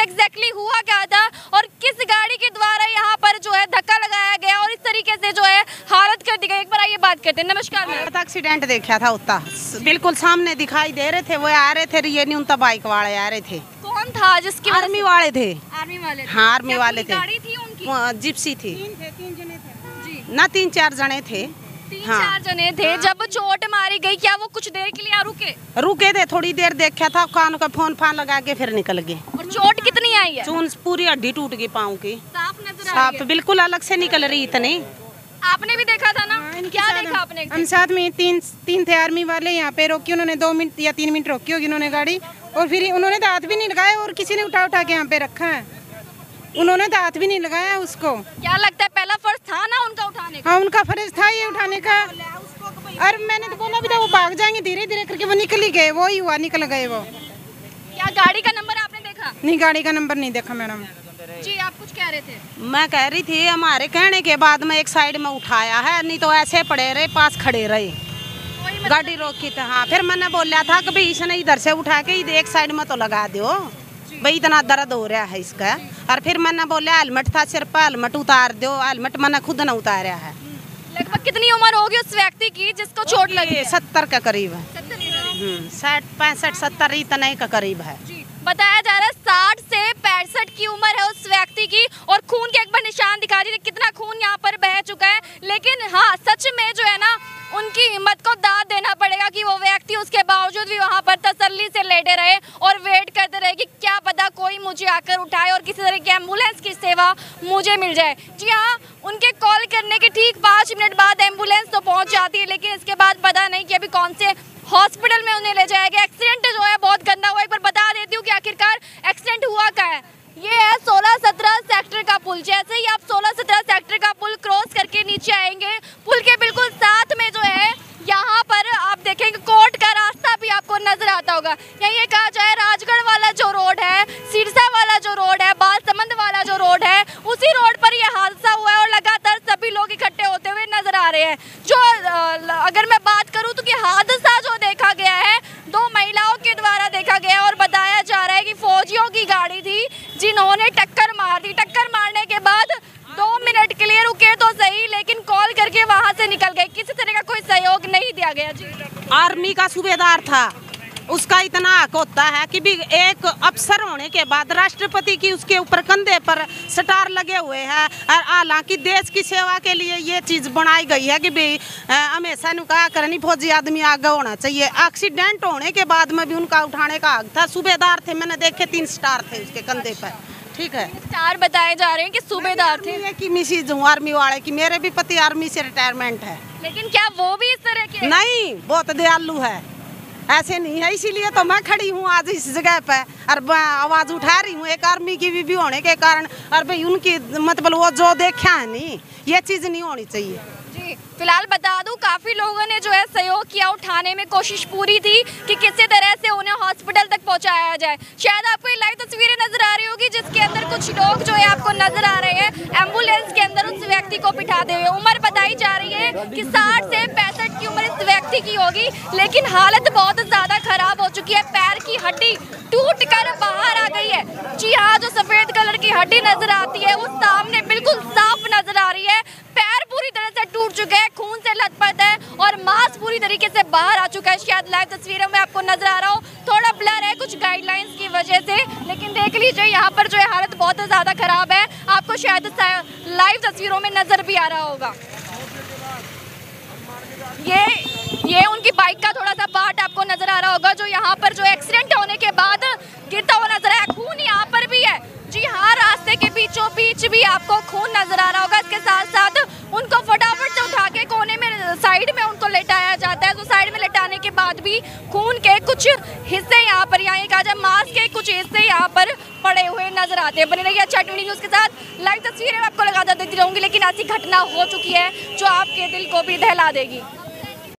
के एग्जैक्टली हुआ क्या था और किस गाड़ी के द्वारा यहाँ पर जो है धक्का लगाया गया और इस तरीके से जो है हालत कर दी गई? एक बार आइए बात करते हैं। नमस्कार मैम। एक्सीडेंट देखा था उतना बिल्कुल सामने दिखाई दे रहे थे वो आ रहे थे ये नहीं उनता बाइक वाले आ रहे थे। कौन था जिसकी आर्मी वाले थे। आर्मी वाले हाँ, आर्मी वाले थे। गाड़ी थी उनकी? जिप्सी थी। जी। ना तीन चार जने थे। तीन हाँ। चार जने थे हाँ। जब चोट मारी गई क्या वो कुछ देर के लिए रुके? रुके थे थोड़ी देर देखा था कान का फ़ोन फान लगा के फिर निकल गए। और चोट कितनी आई है? चून पूरी हड्डी टूट गई पाँव की। साफ़ नज़र साफ़ बिल्कुल अलग से निकल रही इतनी। आपने भी देखा था ना? क्या देखा आपने हम साथ में तीन तीन थे आर्मी वाले यहाँ पे रोकी उन्होंने दो मिनट या तीन मिनट रोकी होगी उन्होंने गाड़ी। और फिर उन्होंने तो हाथ भी नहीं लगाया और किसी ने उठा उठा के यहाँ पे रखा है। उन्होंने तो हाथ भी नहीं लगाया उसको। क्या लगता है पहला फ़र्ज़ था ना उनका उठाने का? हाँ उनका फ़र्ज़ था ये उठाने का। और मैंने तो बोला भी था वो भाग जाएँगे धीरे धीरे करके वो निकल ही गए वो ही हुआ निकल गए वो। क्या गाड़ी का नंबर आपने देखा? नहीं गाड़ी का नंबर नहीं देखा मैडम। जी आप कुछ कह रहे थे? मैं कह रही थी हमारे कहने के बाद में एक साइड में उठाया है नहीं तो ऐसे पड़े रहे पास खड़े रहे। मतलब गाड़ी रोकी थी हाँ फिर मैंने बोला था कि भाई इसने इधर से उठा के एक साइड में तो लगा दो भाई इतना दर्द हो रहा है इसका। और फिर मैंने बोला हेलमेट था सिर पर हेलमेट उतार दो हेलमेट मैंने खुद न उतारा है। लगभग कितनी उम्र होगी उस व्यक्ति की जिसको चोट लगी है? सत्तर का करीब है। हम्म, साठ पैंसठ सत्तर इतना ही का करीब है। बताया जा रहा है साठ से पैंसठ की उम्र है उस व्यक्ति की और खून के एक बार निशान दिखा दीजिए कितना खून यहाँ पर बह चुका है। लेकिन हाँ सच में जो है ना उनकी हिम्मत को दाद देना कि वो व्यक्ति उसके बावजूद भी वहाँ पर तसल्ली से लेटे रहे और वेट करते रहे कि क्या पता कोई मुझे आकर उठाए और किसी तरह की एंबुलेंस की सेवा मुझे मिल जाए। जी हाँ उनके कॉल करने के ठीक पाँच मिनट बाद एंबुलेंस तो पहुँच जाती है, लेकिन इसके बाद पता नहीं कि अभी कौन से हॉस्पिटल में उन्हें ले जाया गया एक्सीडेंट जो है बहुत गंदा हुआ एक बार बता देती हूँ कि आखिरकार एक्सीडेंट हुआ क्या है ये है 16-17 सेक्टर का पुल जैसे ही आप 16-17 सेक्टर का पुल क्रॉस करके नीचे आएँगे पुल के बिल्कुल साथ में जो है यहाँ पर आप देखेंगे कोर्ट का रास्ता भी आपको नज़र आता होगा या ये कहा जाए राजगढ़ वाला जो रोड है सिरसा वाला जो रोड है बालसमंद वाला जो रोड है उसी रोड पर ये हादसा हुआ है और लगातार सभी लोग इकट्ठे होते हुए नज़र आ रहे हैं जो अ, ल- अगर मैं बात करूँ तो कि हादसा जो देखा गया है दो महिलाओं के द्वारा देखा गया और बताया जा रहा है कि फौजियों की गाड़ी थी जिन्होंने टक्कर मार दी टक्कर मारने के बाद दो मिनट के लिए रुके तो सही लेकिन कॉल करके वहाँ से निकल गए किसी तरह का कोई सहयोग नहीं दिया गया जी आर्मी का सूबेदार था। उसका इतना हक होता है कि भी एक अफसर होने के बाद राष्ट्रपति की उसके ऊपर कंधे पर स्टार लगे हुए हैं और हालाँकि देश की सेवा के लिए ये चीज़ बनाई गई है कि भाई हमेशा कहा करनी फौजी आदमी आगे होना चाहिए। एक्सीडेंट होने के बाद में भी उनका उठाने का हक था। सूबेदार थे, मैंने देखे तीन स्टार थे उसके कंधे पर। ठीक है। स्टार बताए जा रहे हैं कि सूबेदार थे। की मिसिज हूँ आर्मी वाले की मेरे भी पति आर्मी से रिटायरमेंट है। लेकिन क्या वो भी इस तरह के नहीं बहुत दयालु है। ऐसे नहीं है इसीलिए तो मैं खड़ी हूँ आज इस जगह पे। और मैं आवाज़ उठा रही हूँ एक आर्मी की भी, भी होने के कारण। और भाई उनकी मतलब वो जो देखा है नहीं ये चीज़ नहीं होनी चाहिए। जी फ़िलहाल बता काफ़ी लोगों ने जो है सहयोग किया, उठाने में कोशिश पूरी थी कि किसी तरह से उन्हें हॉस्पिटल तक पहुँचाया जाए। शायद आपको ये लाइव तस्वीरें नज़र आ रही होगी, जिसके अंदर कुछ लोग जो है आपको नज़र आ रहे हैं। एंबुलेंस के अंदर उस व्यक्ति को बिठाते हुए। उम्र बताई जा रही है कि साठ से पैंसठ की उम्र इस व्यक्ति की होगी, लेकिन हालत बहुत ज़्यादा खराब हो चुकी है। पैर की हड्डी टूट कर बाहर आ गई है। जी हाँ जो सफ़ेद कलर की हड्डी नज़र आती है, वो सामने बिल्कुल साफ़ नज़र आ रही है पैर पूरी तरह से टूट चुके हैं खून से लथपथ है और मांस पूरी तरीके से बाहर आ चुका है। शायद लाइव तस्वीरों में आपको नज़र आ रहा हो। थोड़ा ब्लर है कुछ गाइडलाइंस की वजह से, लेकिन देख लीजिए, यहाँ पर जो है हालत बहुत ज़्यादा खराब है। आपको शायद लाइव तस्वीरों में नज़र भी आ रहा होगा। ये ये उनकी बाइक का थोड़ा सा पार्ट आपको नज़र आ रहा होगा, जो यहाँ पर जो एक्सीडेंट होने के बाद गिरता हुआ नज़र आया। खून यहाँ पर भी है। जी हाँ रास्ते के बीचों बीच भी आपको खून नज़र आ रहा होगा। इसके साथ साथ उनको फटाफट से उठा के कोने में साइड में उनको लेटाया जाता है तो साइड में लेटाने के बाद भी खून के कुछ हिस्से यहाँ पर यहाँ कहा जाए मास के कुछ हिस्से यहाँ पर पड़े हुए नज़र आते हैं। बने रहिए अच्छा ट्वेंटी न्यूज़ के साथ। लाइव तस्वीरें आपको लगातार देती रहूँगी, लेकिन ऐसी घटना हो चुकी है जो आपके दिल को भी दहला देगी।